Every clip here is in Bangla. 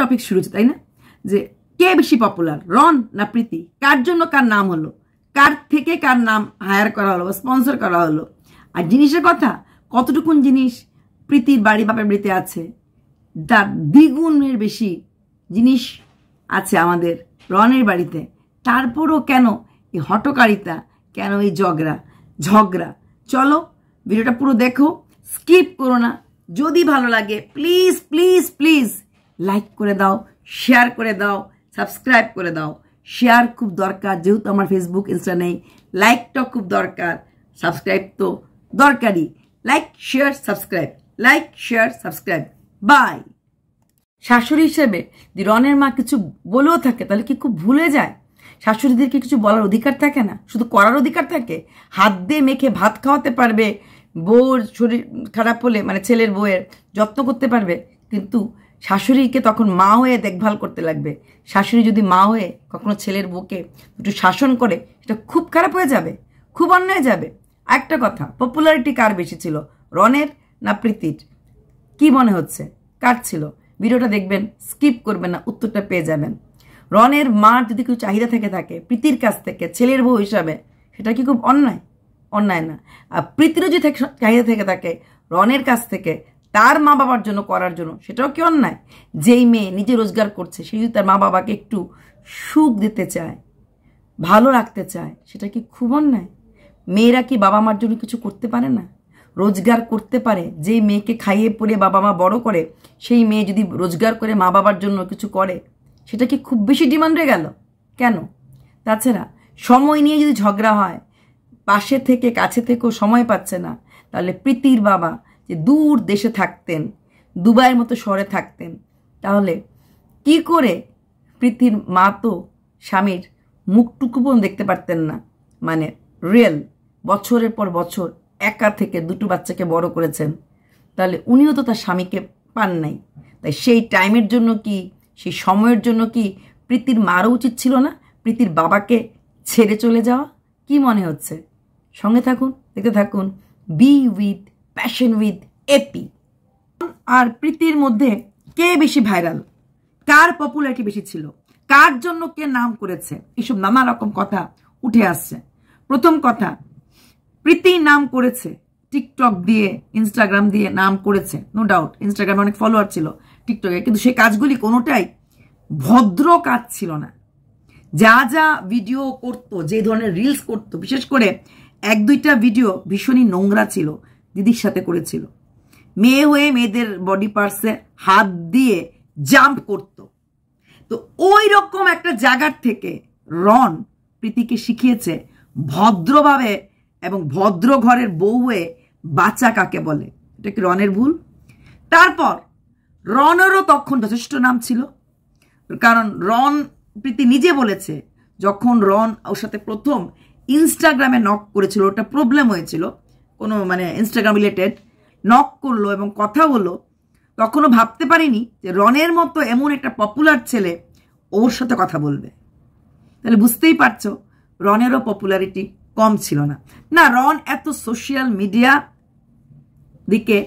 টপিক শুরু হচ্ছে, তাই না? যে কে বেশি পপুলার রন না প্রীতি? কার জন্য কার নাম হলো? কার থেকে কার নাম হায়ার করা হলো বা স্পন্সর করা হলো? আর জিনিসের কথা, কতটুকুন জিনিস প্রীতির বাড়ি বাপের বাড়িতে আছে? তার দ্বিগুণের বেশি জিনিস আছে আমাদের রনের বাড়িতে। তারপরও কেন এই হটকারিতা, কেন এই ঝগড়া? ঝগড়া। চলো, ভিডিওটা পুরো দেখো স্কিপ করো না। যদি ভালো লাগে প্লিজ প্লিজ প্লিজ লাইক করে দাও শেয়ার করে দাও সাবস্ক্রাইব করে দাও। শেয়ার খুব দরকার, যেহেতু আমার ফেসবুক ইনস্টা নেই। লাইকটা খুব দরকার সাবস্ক্রাইব তো দরকারই। Like share subscribe like share subscribe bye শাশুড়ি হিসেবে যদি রনের মা কিছু বলেও থাকে, তাহলে কি খুব ভুলে যায়? শাশুড়িদেরকে কিছু বলার অধিকার থাকে না? শুধু করার অধিকার থাকে? হাত দিয়ে মেখে ভাত খাওয়াতে পারবে, বউর শরীর খারাপ হলে মানে ছেলের বউয়ের যত্ন করতে পারবে কিন্তু শাশুড়িকে তখন মা হয়ে দেখভাল করতে লাগবে। শাশুড়ি যদি মা হয়ে কখনো ছেলের বউকে একটু শাসন করে, সেটা খুব খারাপ হয়ে যাবে, খুব অন্যায় যাবে। একটা কথা পপুলারিটি কার বেশি ছিল, রনের না প্রীতির? কি মনে হচ্ছে? কার ছিল? ভিডিওটা দেখবেন স্কিপ করবেন না, উত্তরটা পেয়ে যাবেন। রনের মার যদি কেউ চাহিদা থেকে থাকে, প্রীতির কাছ থেকে, ছেলের বউ হিসাবে, সেটা কি খুব অন্যায়? অন্যায় না। আর প্রীতিরও যদি চাহিদা থেকে থাকে, রনের কাছ থেকে তার মা বাবার জন্য করার জন্য, সেটাও কি অন্যায়? যেই মেয়ে নিজে রোজগার করছে সে যদি তার মা বাবাকে একটু সুখ দিতে চায়, ভালো রাখতে চায়, সেটা কি খুব অন্যায়? মেয়েরা কি বাবা মার জন্য কিছু করতে পারে না? রোজগার করতে পারে, যেই মেয়েকে খাইয়ে পড়ে বাবা মা বড় করে, সেই মেয়ে যদি রোজগার করে মা বাবার জন্য কিছু করে, সেটা কি খুব বেশি ডিমান্ড গেল? কেন? তাছাড়া, সময় নিয়ে যদি ঝগড়া হয়, পাশে থেকে কাছে থেকেও সময় পাচ্ছে না, তাহলে প্রীতির বাবা যে দূর দেশে থাকতেন, দুবাইয়ের মতো শহরে থাকতেন, তাহলে কি করে প্রীতির মা তো স্বামীর মুখটুকু পর্যন্ত দেখতে পারতেন না? মানে রিয়েল বছরের পর বছর একা থেকে দুটো বাচ্চাকে বড় করেছেন। তাহলে উনিও তো তার স্বামীকে পান নাই। তাই সেই টাইমের জন্য কি, সেই সময়ের জন্য কি প্রীতির মারও উচিত ছিল না? প্রীতির বাবাকে ছেড়ে চলে যাওয়া? কি মনে হচ্ছে? সঙ্গে থাকুন, দেখতে থাকুন be with passion with Api আর প্রীতির মধ্যে কে বেশি ভাইরাল কার পপুলারিটি বেশি ছিল? কার জন্য কে নাম করেছে? এসব নানা রকম কথা উঠে আসছে। প্রথম কথা, প্রীতি নাম করেছে টিকটক দিয়ে ইনস্টাগ্রাম দিয়ে নাম করেছে। নো ডাউট ইনস্টাগ্রামে অনেক ফলোয়ার ছিল টিকটকে কিন্তু সেই কাজগুলি কোনোটাই ভদ্র কাজ ছিল না। যা যা ভিডিও করতো, যে ধরনের রিলস করতো, বিশেষ করে এক দুইটা ভিডিও ভীষণই নোংরা ছিল। দিদির সাথে করেছিল। মেয়ে হয়ে মেয়েদের বডি পার্টসে হাত দিয়ে জাম্প করত। তো ওই রকম একটা জায়গার থেকে রন প্রীতিকে শিখিয়েছে ভদ্রভাবে এবং ভদ্র ঘরের বউ হয়ে বাচ্চা কাকে বলে, এটা কি রনের ভুল? তারপর রনেরও তখন যথেষ্ট নাম ছিল, কারণ রন প্রীতি নিজে বলেছে, যখন রন ওর সাথে প্রথম ইনস্টাগ্রামে নক করেছিল, ওটা প্রবলেম হয়েছিল কোনো মানে ইনস্টাগ্রাম রিলেটেড নক করল এবং কথা হলো তখনও ভাবতে পারিনি যে রনের মতো এমন একটা পপুলার ছেলে ওর সাথে কথা বলবে। তাহলে বুঝতেই পারছ, রনেরও পপুলারিটি কম ছিল না। না, রন এত সোশ্যাল মিডিয়া দিকে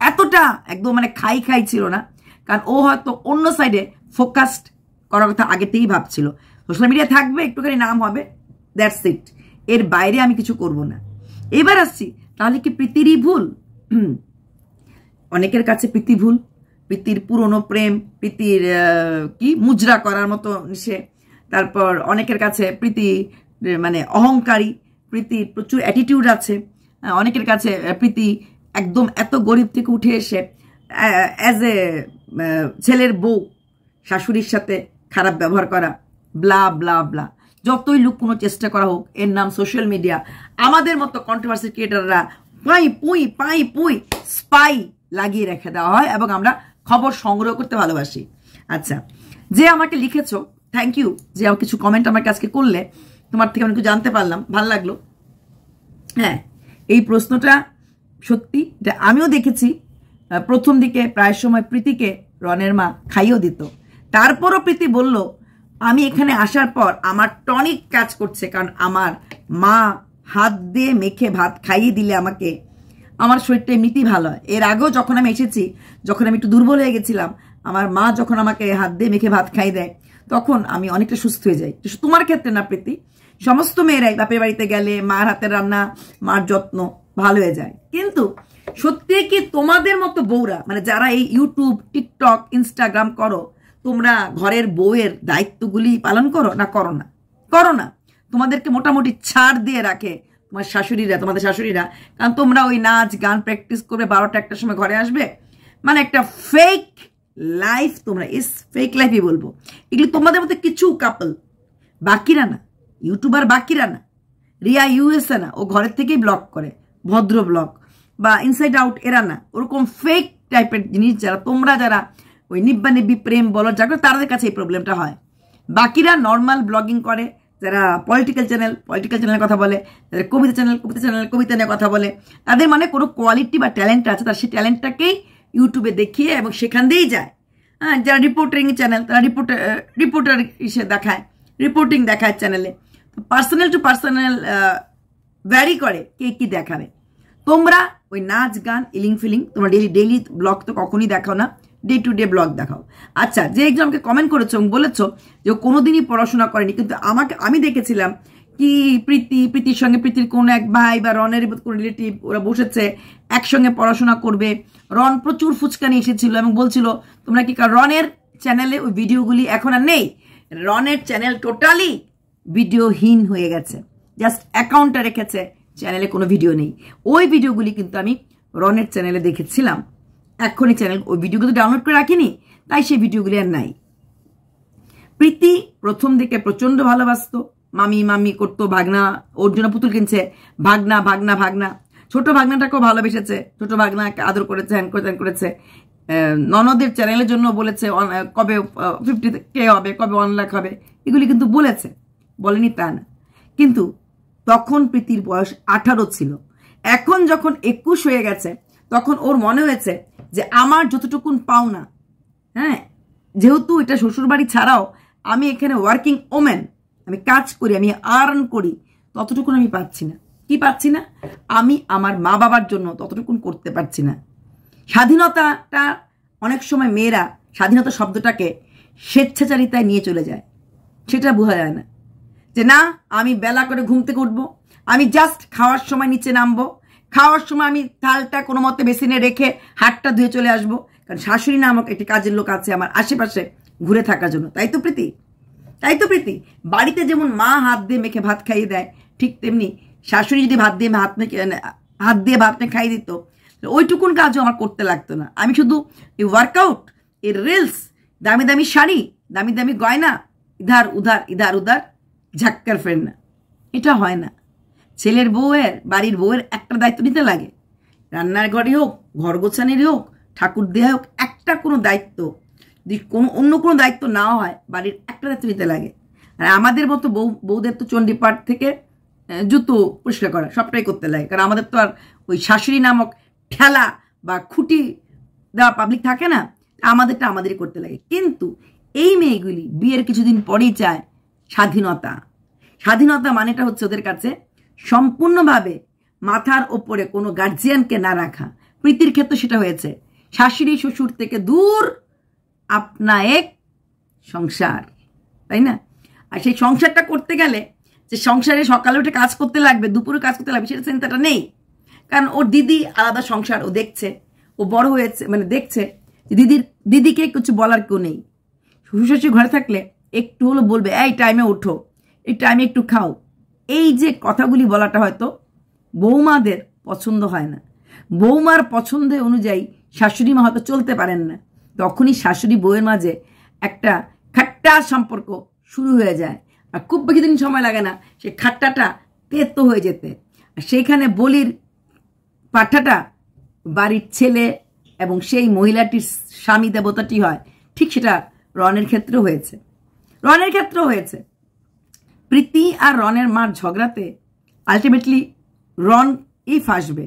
এতটা একদম মানে খাই খাই ছিল না, কারণ ও হয়তো অন্য সাইডে ফোকাসড করার কথা আগেতেই ভাবছিল। সোশ্যাল মিডিয়া থাকবে, একটুখানি নাম হবে দ্যাটস ইট এর বাইরে আমি কিছু করব না। এবার আসছি তাহলে কি প্রীতিরই ভুল? অনেকের কাছে প্রীতি ভুল, প্রীতির পুরনো প্রেম, প্রীতির কি, মুজরা করার মতো সে তারপর অনেকের কাছে প্রীতি মানে অহংকারী, প্রীতির প্রচুর অ্যাটিটিউড আছে। অনেকের কাছে প্রীতি একদম এত গরিব থেকে উঠে এসে অ্যাজ এ ছেলের বউ, শাশুড়ির সাথে খারাপ ব্যবহার করা ব্লা ব্লা ব্লা যতই লুকুনো চেষ্টা করা হোক, এর নাম সোশ্যাল মিডিয়া আমাদের মতো কন্ট্রোভার্সি ক্রিয়েটাররা পাই পুই পাই পুই স্পাই লাগিয়ে রেখে দেওয়া হয় এবং আমরা খবর সংগ্রহ করতে ভালোবাসি। আচ্ছা যে আমাকে লিখেছো থ্যাংক ইউ যে আমার কিছু কমেন্ট আমাকে আজকে করলে, তোমার থেকে অনেক জানতে পারলাম, ভালো লাগল। হ্যাঁ এই প্রশ্নটা সত্যি, এটা আমিও দেখেছি প্রথম দিকে প্রায় সময় প্রীতিকে রনের মা খাইয়েও দিত। তারপরও প্রীতি বলল, আমি এখানে আসার পর আমার টনিক কাজ করছে, কারণ আমার মা হাত দিয়ে মেখে ভাত খাইয়ে দিলে আমাকে, আমার শরীরটা এমনিতেই ভালো হয়। এর আগেও যখন আমি এসেছি, যখন আমি একটু দুর্বল হয়ে গেছিলাম, আমার মা যখন আমাকে হাত দিয়ে মেখে ভাত খাই দেয়, তখন আমি অনেকটা সুস্থ হয়ে যাই। তোমার ক্ষেত্রে না, প্রীতি? সমস্ত মেয়েরাই বাপের বাড়িতে গেলে মার হাতের রান্না, মার যত্ন ভালো হয়ে যায়। কিন্তু সত্যি কি তোমাদের মতো বউরা মানে যারা এই ইউটিউব টিকটক ইনস্টাগ্রাম করো, তোমরা ঘরের বউয়ের দায়িত্বগুলি পালন করো না করো না? করো না। তোমাদেরকে মোটামুটি ছাড় দিয়ে রাখে তোমার শাশুড়িরা, তোমাদের শাশুড়িরা। কারণ তোমরা ওই নাচ, গান প্র্যাকটিস করবে, বারোটা একটার সময় ঘরে আসবে। মানে একটা ফেক লাইফ তোমরা ইস ফেক লাইফই বলব। এগুলি তোমাদের মধ্যে কিছু কাপল বাকিরা না ইউটিউবার বাকিরা না, রিয়া ইউএসএ না, ও ঘরের থেকেই ব্লগ করে, ভদ্র ব্লগ বা ইনসাইড আউট এরা না, ওরকম ফেক টাইপের জিনিস যারা, তোমরা যারা ওই নিব্বা নিব্বি প্রেম বলো যা তাদের কাছে এই প্রবলেমটা হয়। বাকিরা নর্মাল ব্লগিং করে যারা পলিটিক্যাল চ্যানেল পলিটিক্যাল চ্যানেলের কথা বলে, যারা কবিতা চ্যানেল কবিতা চ্যানেল কবিতা নিয়ে কথা বলে, তাদের মানে কোনো কোয়ালিটি বা ট্যালেন্ট আছে, তার সেই ট্যালেন্টটাকেই ইউটিউবে দেখিয়ে এবং সেখান দিয়েই যায়। হ্যাঁ যারা রিপোর্টিং চ্যানেল তারা রিপোর্টার রিপোর্টার হিসেবে দেখায় রিপোর্টিং দেখায় চ্যানেলে পার্সোনাল টু পার্সোনাল ভ্যারি করে কে কী দেখাবে। তোমরা ওই নাচ, গান ইলিং ফিলিং তোমরা ডেলি ডেলি ব্লগ তো কখনই দেখাও না। ডে টু ডে ব্লগ দেখাও। আচ্ছা যে এক্সামকে কমেন্ট করেছ এবং বলেছ যে ও কোনোদিনই পড়াশোনা করেনি, কিন্তু আমাকে, আমি দেখেছিলাম কি প্রীতি, প্রীতির সঙ্গে প্রীতির কোনো এক ভাই বা রনের কোনো রিলেটিভ ওরা বসেছে, একসঙ্গে পড়াশোনা করবে। রন প্রচুর ফুচকানি এসেছিল এবং বলছিল, তোমরা কি রনের চ্যানেলে ওই ভিডিওগুলি এখন আর নেই। রনের চ্যানেল টোটালি ভিডিওহীন হয়ে গেছে। জাস্ট অ্যাকাউন্টটা রেখেছে চ্যানেলে কোনো ভিডিও নেই। ওই ভিডিওগুলি কিন্তু আমি রনের চ্যানেলে দেখেছিলাম। এখনই চ্যানেল ওই ভিডিওগুলো ডাউনলোড করে রাখিনি, তাই সেই ভিডিওগুলি আর নাই। প্রীতি প্রথম দিকে প্রচণ্ড ভালোবাসতো, মামি মামি করতো ভাগনা ওর জন্য পুতুল কিনছে, ভাগনা ভাগনা ভাগনা। ছোট ভাগনাটাকেও ভালোবেসেছে, ছোট ভাগনাকে আদর করেছে হ্যান করে করেছে। ননদের চ্যানেলের জন্য বলেছে কবে ফিফটি কে হবে, কবে ওয়ান লাখ হবে, এগুলি কিন্তু বলেছে, বলেনি তা না। কিন্তু তখন প্রীতির বয়স আঠারো ছিল। এখন যখন একুশ হয়ে গেছে তখন ওর মনে হয়েছে যে আমার যতটুকুন পাওনা হ্যাঁ? যেহেতু এটা শ্বশুরবাড়ি ছাড়াও আমি এখানে ওয়ার্কিং ওমেন আমি কাজ করি, আমি আর্ন করি, ততটুকুন আমি পাচ্ছি না। কি পাচ্ছি না? আমি আমার মা বাবার জন্য ততটুকুন করতে পারছি না। স্বাধীনতাটা অনেক সময় মেয়েরা স্বাধীনতা শব্দটাকে স্বেচ্ছাচারিতায় নিয়ে চলে যায়। সেটা বোঝা যায় না। যে না, আমি বেলা করে ঘুম থেকে উঠবো, আমি জাস্ট খাওয়ার সময় নিচে নামবো খাওয়ার সময় আমি থালটা কোনো মতে বেসিনে রেখে হাটটা ধুয়ে চলে আসব। কারণ শাশুড়ি নামক একটি কাজের লোক আছে আমার আশেপাশে ঘুরে থাকার জন্য। তাই তো প্রীতি? তাই তো প্রীতি? বাড়িতে যেমন মা হাত দিয়ে মেখে ভাত খাইয়ে দেয়, ঠিক তেমনি শাশুড়ি যদি ভাত দিয়ে ভাত মেখে হাত দিয়ে ভাত মেখে খাইয়ে দিত ওইটুকুন কাজও আমার করতে লাগতো না। আমি শুধু এই ওয়ার্কআউট এই রিলস দামি দামি শাড়ি, দামি দামি গয়না, ইধার উধার ইধার উধার, ঝাক্কার ফ্রেন্ড না। এটা হয় না। ছেলের বউয়ের, বাড়ির বউয়ের একটা দায়িত্ব নিতে লাগে। রান্নার ঘরে হোক, ঘর গোছানির হোক, ঠাকুর দেওয়া হোক, একটা কোনো দায়িত্ব। যদি কোনো অন্য কোনো দায়িত্ব না হয়, বাড়ির একটা দায়িত্ব নিতে লাগে। আর আমাদের মতো বউ, বউদের তো চণ্ডীপাঠ থেকে জুতো পরিষ্কার করা, সবটাই করতে লাগে। কারণ আমাদের তো আর ওই শাশুড়ি নামক ঠেলা বা খুঁটি দেওয়া পাবলিক থাকে না, আমাদেরটা আমাদেরই করতে লাগে। কিন্তু এই মেয়েগুলি বিয়ের কিছুদিন পরেই চায় স্বাধীনতা। স্বাধীনতা মানেটা হচ্ছে ওদের কাছে সম্পূর্ণভাবে মাথার ওপরে কোনো গার্জিয়ানকে না রাখা। প্রীতির ক্ষেত্রে সেটা হয়েছে। শাশুড়ি শ্বশুর থেকে দূর আপনা এক সংসার, তাই না? আর সেই সংসারটা করতে গেলে যে সংসারে সকালে উঠে কাজ করতে লাগবে, দুপুরে কাজ করতে লাগবে, সেটা চিন্তাটা নেই। কারণ ওর দিদি আলাদা সংসার, ও দেখছে, ও বড় হয়েছে মানে দেখছে দিদির, দিদিকে কিছু বলার কেউ নেই। শ্বশুর ঘরে থাকলে একটু হলো বলবে, এই টাইমে ওঠো, এই টাইমে একটু খাও। এই যে কথাগুলি বলাটা হয়তো বৌমাদের পছন্দ হয় না। বৌমার পছন্দের অনুযায়ী শাশুড়ি মা হয়তো চলতে পারেন না। তখনই শাশুড়ি বউয়ের মাঝে একটা খাট্টা সম্পর্ক শুরু হয়ে যায়। আর খুব বেশি দিন সময় লাগে না, সে খাট্টাটা তেতো হয়ে যেতে। আর সেইখানে বলির পাঠাটা বাড়ির ছেলে এবং সেই মহিলাটির স্বামী দেবতাটি হয়, ঠিক সেটা রনের ক্ষেত্রে হয়েছে। রনের ক্ষেত্রেও হয়েছে। প্রীতি আর রনের মার ঝগড়াতে আলটিমেটলি রন এই ফাঁসবে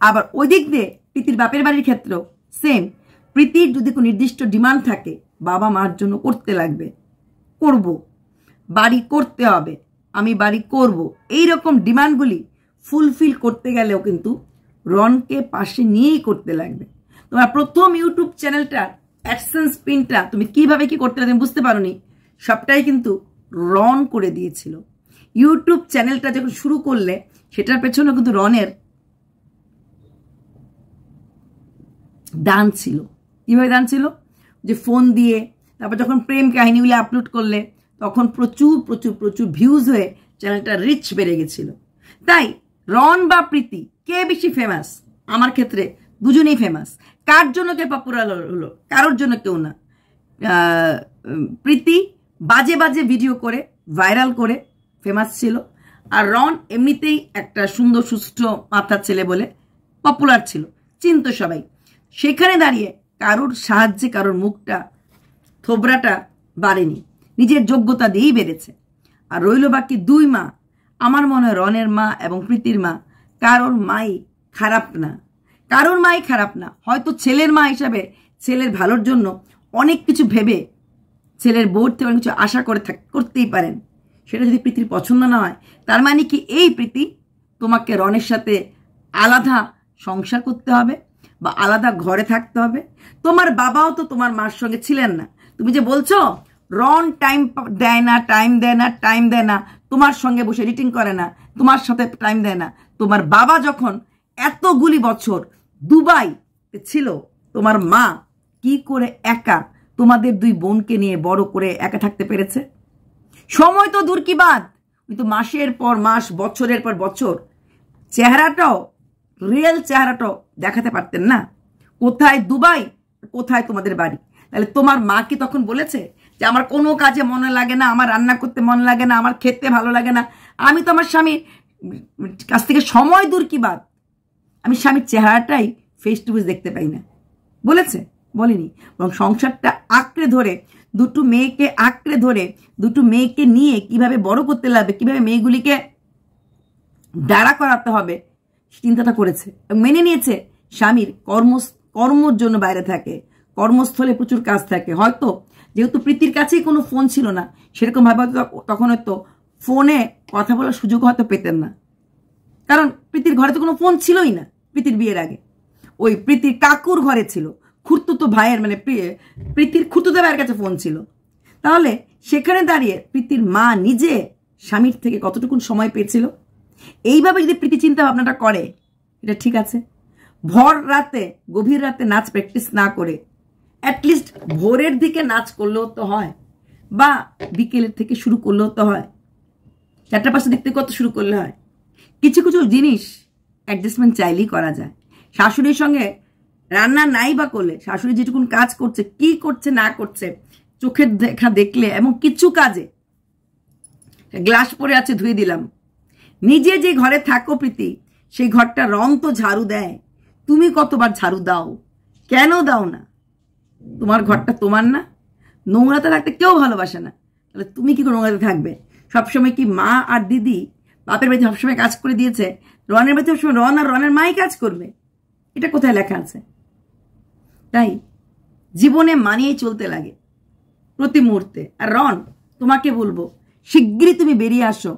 আবার ওই দিক দিয়ে প্রীতির বাপের বাড়ির ক্ষেত্রেও সেম প্রীতির যদি কোনো নির্দিষ্ট ডিমান্ড থাকে, বাবা মার জন্য করতে লাগবে। করব। বাড়ি করতে হবে। আমি বাড়ি করব। এই রকম ডিমান্ডগুলি ফুলফিল করতে গেলেও কিন্তু রনকে পাশে নিয়েই করতে লাগবে। তোমার প্রথম ইউটিউব চ্যানেলটা অ্যাডসেন্স পিনটা তুমি কীভাবে কি করতে তুমি বুঝতে পারোনি। সবটাই কিন্তু রন করে দিয়েছিল। ইউটিউব চ্যানেলটা যখন শুরু করলে, সেটার পেছনে কিন্তু রনের দান ছিল। কীভাবে দান ছিল? যে ফোন দিয়ে, তারপর যখন প্রেম কাহিনীগুলি আপলোড করলে, তখন প্রচুর প্রচুর প্রচুর ভিউজ হয়ে চ্যানেলটা রিচ বেড়ে গেছিল। তাই রন বা প্রীতি, কে বেশি ফেমাস আমার ক্ষেত্রে দুজনেই ফেমাস কার জন্য কে পপুলার হলো? কারোর জন্য কেউ না। প্রীতি বাজে বাজে ভিডিও করে ভাইরাল করে ফেমাস ছিল। আর রন এমনিতেই একটা সুন্দর, সুস্থ মাথার ছেলে বলে পপুলার ছিল। চিন্ত সবাই। সেখানে দাঁড়িয়ে কারোর সাহায্যে, কারোর মুখটা, থোবরাটা বাড়েনি। নিজের যোগ্যতা দিয়েই বেড়েছে আর রইল বাকি দুই মা। আমার মনে হয় রনের মা এবং প্রীতির মা কারোর মাই খারাপ না। কারোর মাই খারাপ না। হয়তো ছেলের মা হিসাবে ছেলের ভালোর জন্য অনেক কিছু ভেবে ছেলের বোর্ড থেকে কিছু আশা করে থাক, করতেই পারেন। সেটা যদি প্রীতির পছন্দ না হয়, তার মানে কি এই প্রীতি তোমাকে রনের সাথে আলাদা সংসার করতে হবে বা আলাদা ঘরে থাকতে হবে? তোমার বাবাও তো তোমার মার সঙ্গে ছিলেন না। তুমি যে বলছো রন টাইম দেয় না, টাইম দেয় না, টাইম দেয় না, তোমার সঙ্গে বসে এডিটিং করে না, তোমার সাথে টাইম দেয় না। তোমার বাবা যখন এতগুলি বছর দুবাই ছিল, তোমার মা কি করে একা তোমাদের দুই বোনকে নিয়ে বড় করে একা থাকতে পেরেছে? সময় তো দূর কি বাদ কিন্তু মাসের পর মাস, বছরের পর বছর। চেহারাটাও রিয়েল চেহারাটাও দেখাতে পারতেন না। কোথায় দুবাই, কোথায় তোমাদের বাড়ি? তাহলে তোমার মা কি তখন বলেছে যে, আমার কোনো কাজে মনে লাগে না, আমার রান্না করতে মন লাগে না, আমার খেতে ভালো লাগে না। আমি তো আমার স্বামীর কাছ থেকে সময় দূর কি বাদ আমি স্বামীর চেহারাটাই ফেস টু ফেস দেখতে পাই না। বলেছে? বলেনি। এবং সংসারটা আঁকড়ে ধরে, দুটো মেয়েকে আঁকড়ে ধরে, দুটো মেয়েকে নিয়ে কীভাবে বড় করতে লাগবে, কীভাবে মেয়েগুলিকে দাঁড়া করাতে হবে চিন্তাটা করেছে মেনে নিয়েছে স্বামীর কর্ম কর্মর জন্য বাইরে থাকে, কর্মস্থলে প্রচুর কাজ থাকে। হয়তো যেহেতু প্রীতির কাছেই কোনো ফোন ছিল না, সেরকম ভাবে তখন হয়তো ফোনে কথা বলার সুযোগ হয়তো পেতেন না। কারণ প্রীতির ঘরে তো কোনো ফোন ছিলই না, প্রীতির বিয়ের আগে। ওই প্রীতির কাকুর ঘরে ছিল। খুর্তুতো ভাইয়ের মানে প্রীতির খুর্তুতো ভাইয়ের কাছে ফোন ছিল। তাহলে সেখানে দাঁড়িয়ে প্রীতির মা নিজে স্বামীর থেকে কতটুকুন সময় পেয়েছিল? এইভাবে যদি প্রীতি চিন্তা ভাবনাটা করে, এটা ঠিক আছে। ভর রাতে, গভীর রাতে নাচ প্র্যাকটিস না করে অ্যাটলিস্ট ভোরের দিকে নাচ করলেও তো হয়, বা বিকেলের থেকে শুরু করলেও তো হয়। চারটা পাঁচটা দিক থেকে কত শুরু করলে হয়। কিছু কিছু জিনিস অ্যাডজাস্টমেন্ট চাইলেই করা যায়। শাশুড়ির সঙ্গে রান্না নাই বা করলে, শাশুড়ি যেটুকুন কাজ করছে, কি করছে, না করছে, চোখের দেখা দেখলে এবং কিছু কাজে, গ্লাস পরে আছে ধুয়ে দিলাম। নিজে যে ঘরে থাকো প্রীতি, সেই ঘরটা রং তো ঝাড়ু দেয়। তুমি কতবার ঝাড়ু দাও? কেন দাও না? তোমার ঘরটা তোমার না। নোংরাতে থাকতে কেউ ভালোবাসে না। তাহলে তুমি কি নোংরাতে থাকবে? সবসময় কি মা আর দিদি বাপের বাড়িতে সবসময় কাজ করে দিয়েছে? রনের বাড়িতে সবসময় রন আর রনের মাই কাজ করবে? এটা কোথায় লেখা আছে? তাই জীবনে মানিয়ে চলতে লাগে প্রতি মুহূর্তে। আর রন, তোমাকে বলব, শিগগিরই তুমি বেরিয়ে আসো।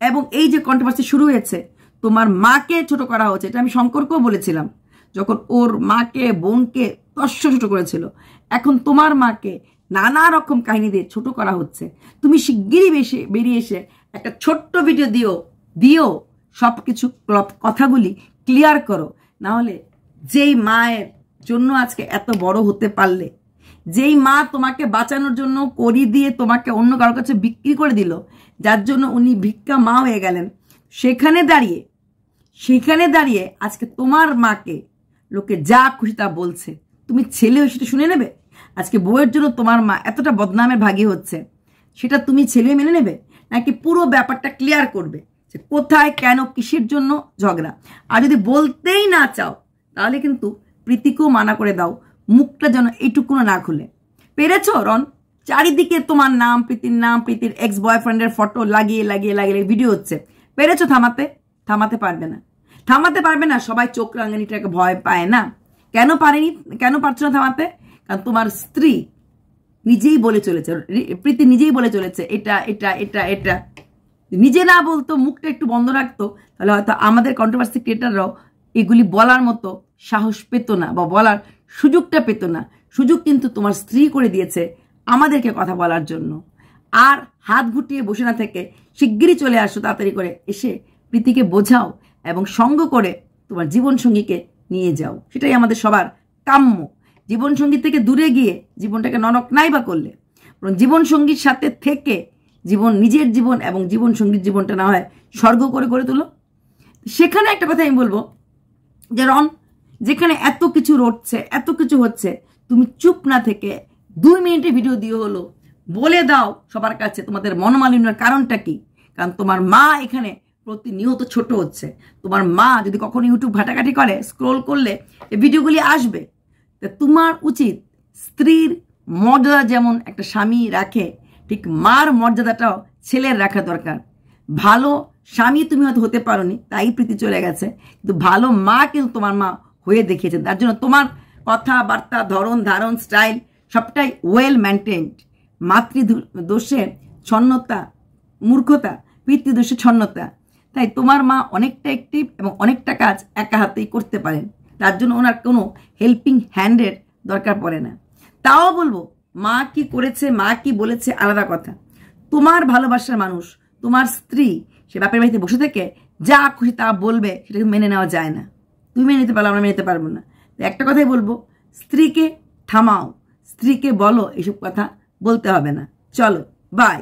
এবং এই যে কন্ট্রোভার্সি শুরু হয়েছে, তোমার মাকে ছোট করা হচ্ছে এটা আমি শঙ্করকেও বলেছিলাম, যখন ওর মাকে, বোনকে তস্য ছোট করেছিল। এখন তোমার মাকে নানা রকম কাহিনী দিয়ে ছোট করা হচ্ছে। তুমি শিগগিরই বেশি বেরিয়ে এসে একটা ছোট্ট ভিডিও দিও দিও সব কিছু কথাগুলি ক্লিয়ার করো। নাহলে যেই মায়ের জন্য আজকে এত বড় হতে পারলে? যেই মা তোমাকে বাঁচানোর জন্য করি দিয়ে তোমাকে অন্য কারোর কাছে বিক্রি করে দিল, যার জন্য উনি ভিক্ষা মা হয়ে গেলেন, সেখানে দাঁড়িয়ে সেখানে দাঁড়িয়ে আজকে তোমার মাকে লোকে যা খুশি তা বলছে। তুমি ছেলে হয়ে সেটা শুনে নেবে? আজকে বউয়ের জন্য তোমার মা এতটা বদনামের ভাগী হচ্ছে, সেটা তুমি ছেলে মেনে নেবে? নাকি পুরো ব্যাপারটা ক্লিয়ার করবে যে কোথায়, কেন, কিসের জন্য ঝগড়া? আর যদি বলতেই না চাও, তাহলে কিন্তু প্রীতিকেও মানা করে দাও, মুখটা যেন এইটুকুনো না খুলে। পেরেছ, রন? চারিদিকে তোমার নাম, প্রীতির নাম, প্রীতির এক্স বয়ফ্রেন্ডের ফটো লাগিয়ে লাগিয়ে লাগিয়ে ভিডিও হচ্ছে। পেরেছ থামাতে? থামাতে পারবে না। থামাতে পারবে না, সবাই চোখ রাঙানিটাকে ভয় পায় না। কেন পারেনি? কেন পারছ না থামাতে? কারণ তোমার স্ত্রী নিজেই বলে চলেছে প্রীতি নিজেই বলে চলেছে, এটা এটা এটা এটা। নিজে না বলতো, মুখটা একটু বন্ধ রাখতো, তাহলে হয়তো আমাদের কন্ট্রোভার্সি ক্রিয়েটাররাও এগুলি বলার মতো সাহস পেত না বা বলার সুযোগটা পেত না। সুযোগ কিন্তু তোমার স্ত্রী করে দিয়েছে আমাদেরকে কথা বলার জন্য। আর হাত গুটিয়ে বসে না থেকে শিগগিরই চলে আসো তাড়াতাড়ি করে। এসে প্রীতিকে বোঝাও এবং সঙ্গ করে তোমার জীবনসঙ্গীকে নিয়ে যাও। সেটাই আমাদের সবার কাম্য। জীবনসঙ্গী থেকে দূরে গিয়ে জীবনটাকে নরক নাই বা করলে জীবনসঙ্গীর সাথে থেকে জীবন, নিজের জীবন এবং জীবনসঙ্গীর জীবনটা না হয় স্বর্গ করে করে তোলো। সেখানে একটা কথা আমি বলব যে রন, যেখানে এত কিছু রটছে, এত কিছু হচ্ছে, তুমি চুপ না থেকে দুই মিনিটে ভিডিও দিয়ে হলো। বলে দাও সবার কাছে তোমাদের মনোমালিন্যের কারণটা কি? কারণ তোমার মা এখানে প্রতিনিয়ত ছোট হচ্ছে। তোমার মা যদি কখনো ইউটিউব ঘাটাঘাটি করে স্ক্রোল করলে এই ভিডিওগুলি আসবে। তা তোমার উচিত স্ত্রীর মর্যাদা যেমন একটা স্বামী রাখে, ঠিক মার মর্যাদাটাও ছেলের রাখা দরকার। ভালো স্বামী তুমি হয়তো হতে পারোনি, তাই প্রীতি চলে গেছে। কিন্তু ভালো মা কিন্তু তোমার মা হয়ে দেখিয়েছে। তার জন্য তোমার কথাবার্তা, ধরন, ধারণ, স্টাইল সবটাই ওয়েল মেনটেন্ড মাতৃ দোষে ছন্নতা, মূর্খতা, পিতৃদোষে ছন্নতা। তাই তোমার মা অনেকটা অ্যাক্টিভ এবং অনেকটা কাজ একা হাতেই করতে পারেন তার জন্য ওনার কোনো হেল্পিং হ্যান্ডের দরকার পড়ে না। তাও বলব, মা কি করেছে, মা কি বলেছে আলাদা কথা। তোমার ভালোবাসার মানুষ, তোমার স্ত্রী সে বাপের বাড়িতে বসে থেকে যা খুশি তা বলবে সেটাকে মেনে নেওয়া যায় না। তুমি মেনে নিতে পারো আমরা মেনে নিতে পারব না। তো একটা কথাই বলব, স্ত্রীকে থামাও, স্ত্রীকে বলো এসব কথা বলতে হবে না। চলো বাই